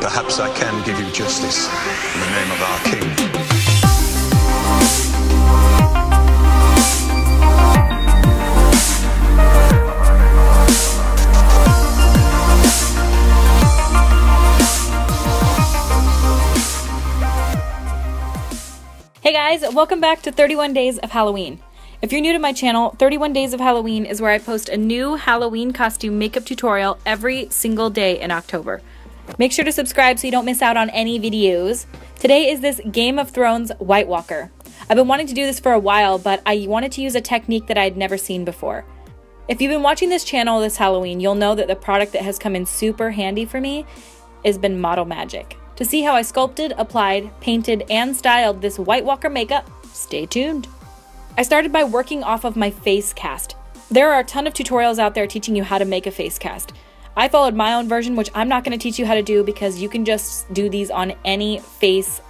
perhaps I can give you justice in the name of our King. Hey guys, welcome back to 31 Days of Halloween. If you're new to my channel, 31 Days of Halloween is where I post a new Halloween costume makeup tutorial every single day in October. Make sure to subscribe so you don't miss out on any videos. Today is this Game of Thrones White Walker. I've been wanting to do this for a while, but I wanted to use a technique that I'd never seen before. If you've been watching this channel this Halloween, you'll know that the product that has come in super handy for me has been Model Magic. To see how I sculpted, applied, painted, and styled this White Walker makeup, stay tuned. I started by working off of my face cast. There are a ton of tutorials out there teaching you how to make a face cast. I followed my own version, which I'm not going to teach you how to do because you can just do these on any face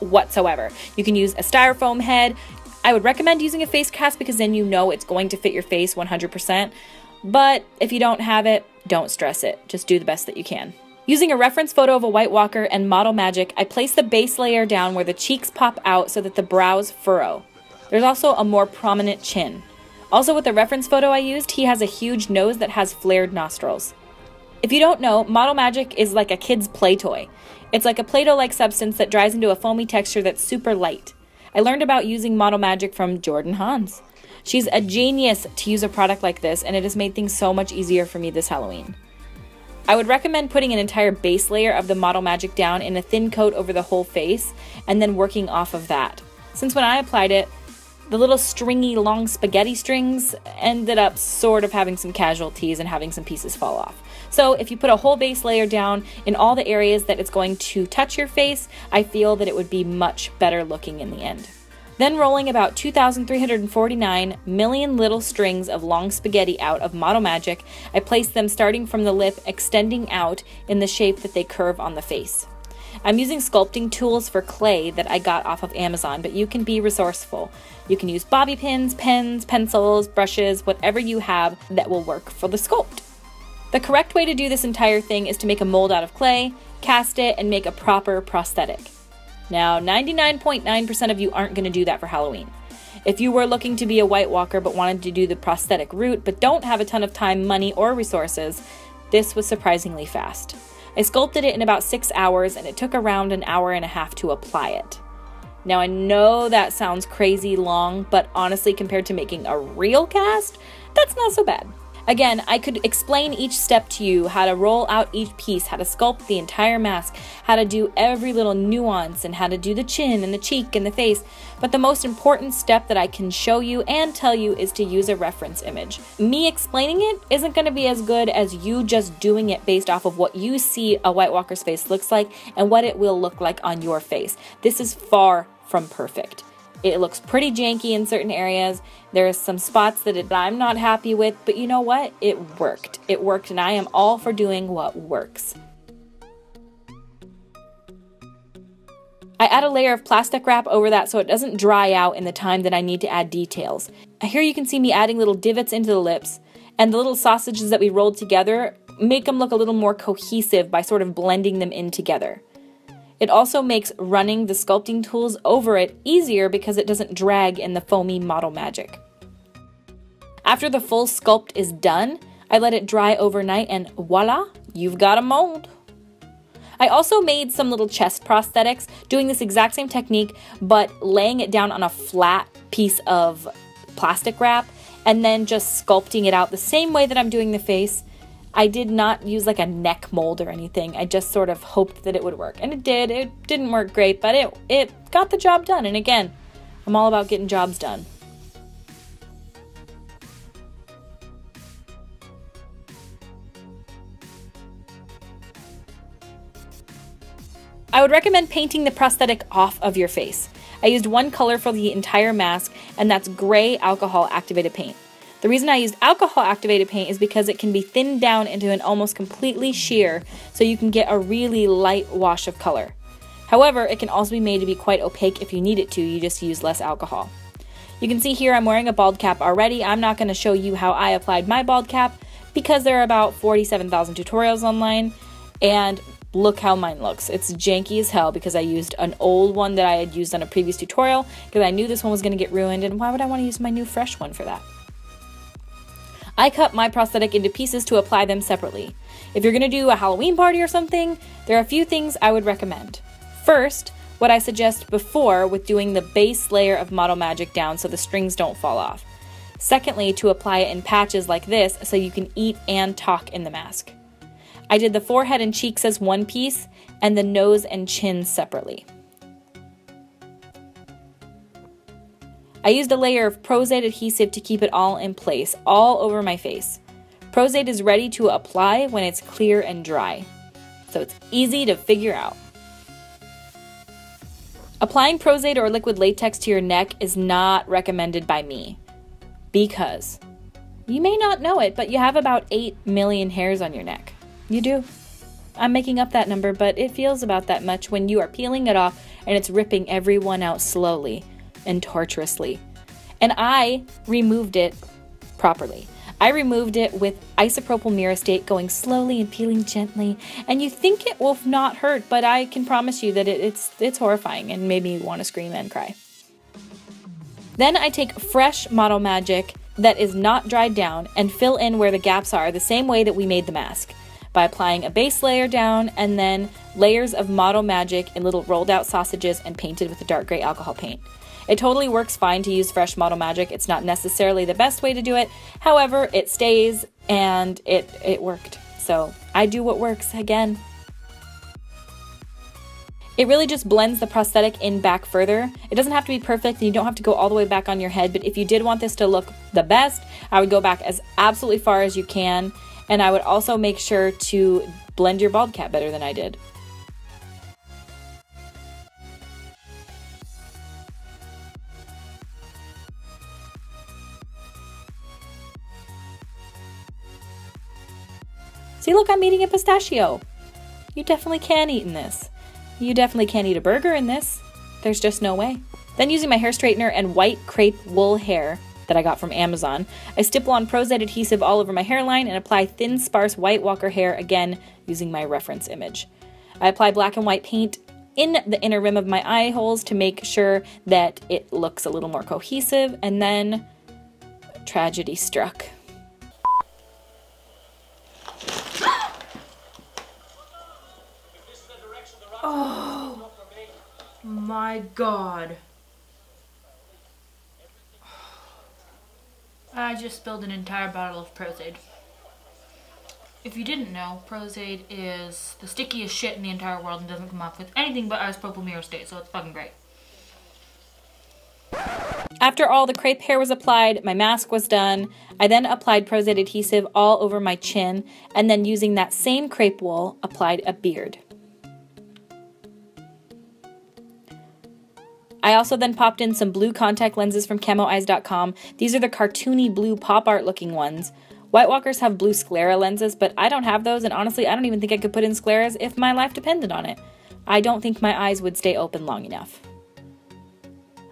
whatsoever. You can use a styrofoam head. I would recommend using a face cast because then you know it's going to fit your face 100%. But if you don't have it, don't stress it. Just do the best that you can. Using a reference photo of a White Walker and Model Magic, I place the base layer down where the cheeks pop out so that the brows furrow. There's also a more prominent chin. Also with the reference photo I used, he has a huge nose that has flared nostrils. If you don't know, Model Magic is like a kid's play toy. It's like a Play-Doh-like substance that dries into a foamy texture that's super light. I learned about using Model Magic from Jordan Hanz. She's a genius to use a product like this, and it has made things so much easier for me this Halloween. I would recommend putting an entire base layer of the Model Magic down in a thin coat over the whole face and then working off of that. Since when I applied it, the little stringy long spaghetti strings ended up sort of having some casualties and having some pieces fall off. So if you put a whole base layer down in all the areas that it's going to touch your face, I feel that it would be much better looking in the end. Then rolling about 2,349 million little strings of long spaghetti out of Model Magic, I place them starting from the lip, extending out in the shape that they curve on the face. I'm using sculpting tools for clay that I got off of Amazon, but you can be resourceful. You can use bobby pins, pens, pencils, brushes, whatever you have that will work for the sculpt. The correct way to do this entire thing is to make a mold out of clay, cast it, and make a proper prosthetic. Now, 99.9% of you aren't going to do that for Halloween. If you were looking to be a White Walker but wanted to do the prosthetic route but don't have a ton of time, money, or resources, this was surprisingly fast. I sculpted it in about six hours and it took around an hour and a half to apply it. Now, I know that sounds crazy long, but honestly, compared to making a real cast, that's not so bad. Again, I could explain each step to you how to roll out each piece, how to sculpt the entire mask, how to do every little nuance, and how to do the chin and the cheek and the face. But the most important step that I can show you and tell you is to use a reference image. Me explaining it isn't going to be as good as you just doing it based off of what you see a White Walker's face looks like and what it will look like on your face. This is far from perfect. It looks pretty janky in certain areas. There are some spots that it, I'm not happy with, but you know what? It worked. It worked, and I am all for doing what works. I add a layer of plastic wrap over that so it doesn't dry out in the time that I need to add details. Here you can see me adding little divots into the lips, and the little sausages that we rolled together make them look a little more cohesive by sort of blending them in together. It also makes running the sculpting tools over it easier because it doesn't drag in the foamy model magic. After the full sculpt is done, I let it dry overnight and voila, you've got a mold. I also made some little chest prosthetics doing this exact same technique but laying it down on a flat piece of plastic wrap and then just sculpting it out the same way that I'm doing the face I did not use like a neck mold or anything. I just sort of hoped that it would work. And it did. It didn't work great, but it it got the job done. And again, I'm all about getting jobs done. I would recommend painting the prosthetic off of your face. I used one color for the entire mask, and that's gray alcohol activated paint. The reason I used alcohol activated paint is because it can be thinned down into an almost completely sheer so you can get a really light wash of color. However, it can also be made to be quite opaque if you need it to, you just use less alcohol. You can see here I'm wearing a bald cap already. I'm not going to show you how I applied my bald cap because there are about 47,000 tutorials online and look how mine looks. It's janky as hell because I used an old one that I had used on a previous tutorial because I knew this one was going to get ruined and why would I want to use my new fresh one for that? I cut my prosthetic into pieces to apply them separately. If you're going to do a Halloween party or something, there are a few things I would recommend. First, what I suggest before with doing the base layer of Model Magic down so the strings don't fall off. Secondly, to apply it in patches like this so you can eat and talk in the mask. I did the forehead and cheeks as one piece and the nose and chin separately. I used a layer of Pros-Aide adhesive to keep it all in place, all over my face. Pros-Aide is ready to apply when it's clear and dry, so it's easy to figure out. Applying Pros-Aide or liquid latex to your neck is not recommended by me because you may not know it, but you have about 8 million hairs on your neck. You do. I'm making up that number, but it feels about that much when you are peeling it off and it's ripping every one out slowly and tortuously. And I removed it properly. I removed it with isopropyl myristate going slowly and peeling gently, and you think it will not hurt, but I can promise you that it, it's it's horrifying and made me want to scream and cry. Then I take fresh Model Magic that is not dried down and fill in where the gaps are the same way that we made the mask by applying a base layer down and then layers of Model Magic in little rolled out sausages and painted with a dark gray alcohol paint. It totally works fine to use fresh Model Magic. It's not necessarily the best way to do it. However, it stays and it, it worked. So I do what works again. It really just blends the prosthetic in back further. It doesn't have to be perfect and you don't have to go all the way back on your head, but if you did want this to look the best, I would go back as absolutely far as you can and I would also make sure to blend your bald cap better than I did. See, look, I'm eating a pistachio. You definitely can eat in this. You definitely can't eat a burger in this. There's just no way. Then using my hair straightener and white crepe wool hair, that I got from Amazon. I stipple on Pros-Aide adhesive all over my hairline and apply thin, sparse White Walker hair again using my reference image. I apply black and white paint in the inner rim of my eye holes to make sure that it looks a little more cohesive, and then tragedy struck. Oh my god. I just spilled an entire bottle of Pros-Aide. If you didn't know, Pros-Aide is the stickiest shit in the entire world and doesn't come off with anything but isopropyl myristate, so it's fucking great. After all the crepe hair was applied, my mask was done. I then applied Pros-Aide adhesive all over my chin, and then using that same crepe wool, applied a beard. I also then popped in some blue contact lenses from camoeyes.com. These are the cartoony blue pop art looking ones. White Walkers have blue sclera lenses, but I don't have those, and honestly, I don't even think I could put in scleras if my life depended on it. I don't think my eyes would stay open long enough.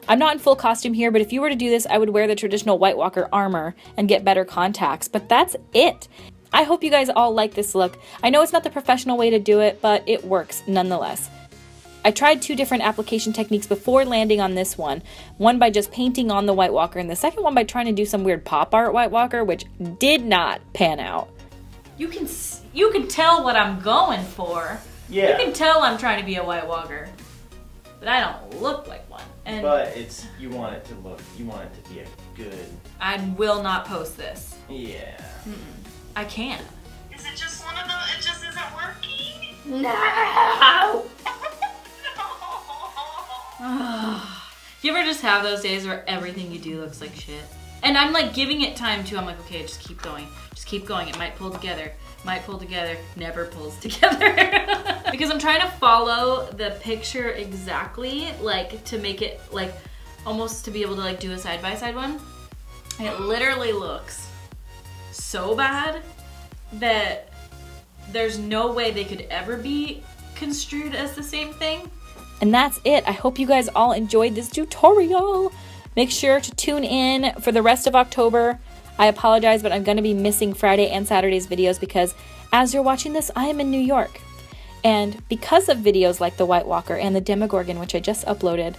I'm not in full costume here, but if you were to do this, I would wear the traditional White Walker armor and get better contacts, but that's it. I hope you guys all like this look. I know it's not the professional way to do it, but it works nonetheless. I tried two different application techniques before landing on this one. One by just painting on the White Walker, and the second one by trying to do some weird pop art White Walker, which did not pan out. You can you can tell what I'm going for. Yeah. You can tell I'm trying to be a White Walker, but I don't look like one. And but it's you want it to look, you want it to be a good. I will not post this. Yeah. Mm -mm. I can't. Is it just one of those? It just isn't working. No. you ever just have those days where everything you do looks like shit? And I'm like giving it time too. I'm like, okay, just keep going. Just keep going. It might pull together. Might pull together. Never pulls together. because I'm trying to follow the picture exactly, like to make it like almost to be able to like do a side by side one. And it literally looks so bad that there's no way they could ever be construed as the same thing. And that's it. I hope you guys all enjoyed this tutorial. Make sure to tune in for the rest of October. I apologize, but I'm going to be missing Friday and Saturday's videos because as you're watching this, I am in New York. And because of videos like the White Walker and the Demogorgon, which I just uploaded,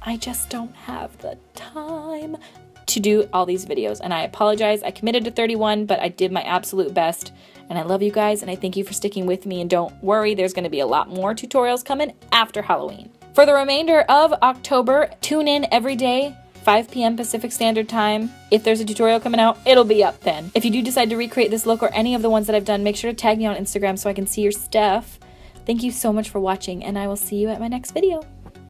I just don't have the time to do all these videos. And I apologize. I committed to 31, but I did my absolute best. And I love you guys and I thank you for sticking with me. And don't worry, there's going to be a lot more tutorials coming after Halloween. For the remainder of October, tune in every day 5 p.m. Pacific Standard Time. If there's a tutorial coming out, it'll be up then. If you do decide to recreate this look or any of the ones that I've done, make sure to tag me on Instagram so I can see your stuff. Thank you so much for watching, and I will see you at my next video.